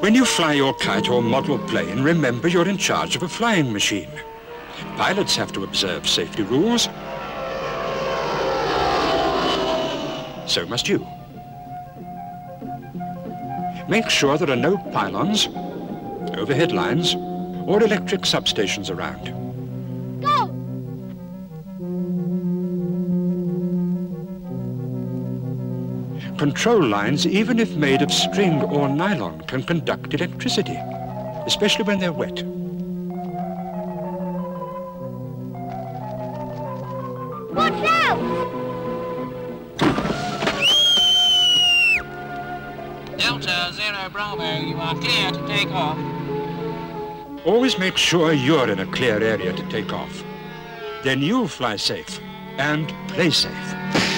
When you fly your kite or model plane, remember you're in charge of a flying machine. Pilots have to observe safety rules. So must you. Make sure there are no pylons, overhead lines, or electric substations around. Control lines, even if made of string or nylon, can conduct electricity, especially when they're wet. Watch out! Delta Zero Bravo, you are clear to take off. Always make sure you're in a clear area to take off. Then you'll fly safe and play safe.